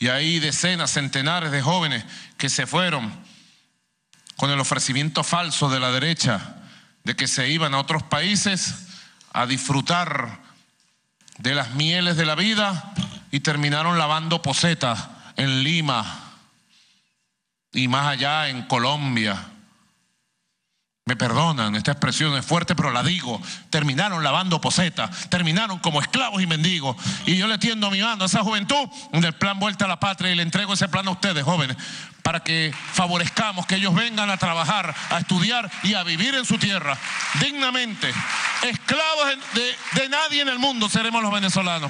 Y hay decenas, centenares de jóvenes que se fueron con el ofrecimiento falso de la derecha de que se iban a otros países a disfrutar de las mieles de la vida y terminaron lavando posetas en Lima y más allá en Colombia. Me perdonan, esta expresión es fuerte, pero la digo. Terminaron lavando posetas, terminaron como esclavos y mendigos. Y yo le tiendo mi mano a esa juventud del plan Vuelta a la Patria y le entrego ese plan a ustedes, jóvenes, para que favorezcamos que ellos vengan a trabajar, a estudiar y a vivir en su tierra dignamente. Esclavos de nadie en el mundo seremos los venezolanos.